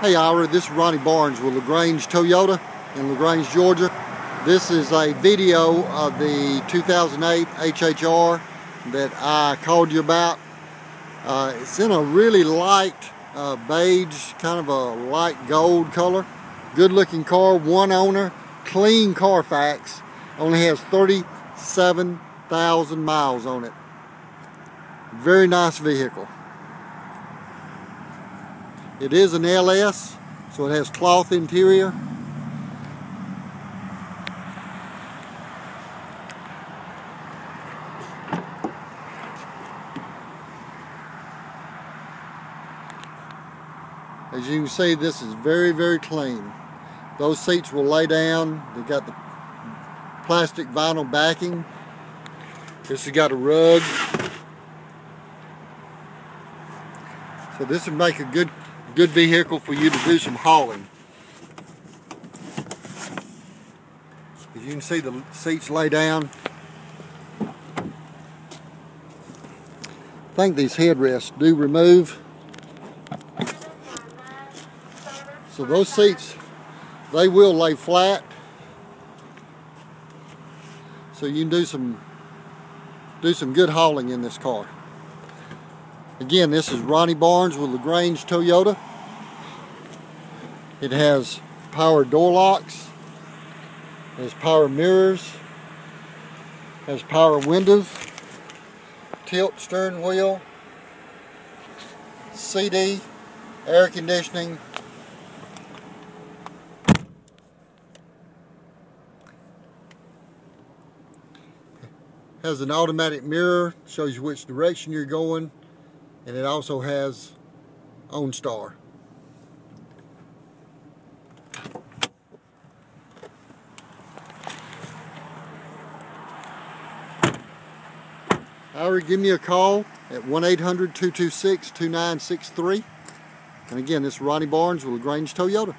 Hey Ira, this is Ronnie Barnes with LaGrange Toyota in LaGrange, Georgia. This is a video of the 2008 HHR that I called you about. Uh, it's in a really light uh, beige, kind of a light gold color. Good looking car, one owner, clean Carfax. Only has 37,000 miles on it. Very nice vehicle. It is an LS, so it has cloth interior. As you can see, this is very, very clean. Those seats will lay down. They've got the plastic vinyl backing. This has got a rug. So this would make a good, good vehicle for you to do some hauling. As you can see, the seats lay down. I think these headrests do remove. So those seats, they will lay flat. So you can do some do some good hauling in this car. Again, this is Ronnie Barnes with LaGrange Toyota. It has power door locks, has power mirrors, has power windows, tilt steering wheel, CD, air conditioning, has an automatic mirror, shows you which direction you're going, and it also has OnStar. However, give me a call at 1-800-226-2963. And again, this is Ronnie Barnes with LaGrange Toyota.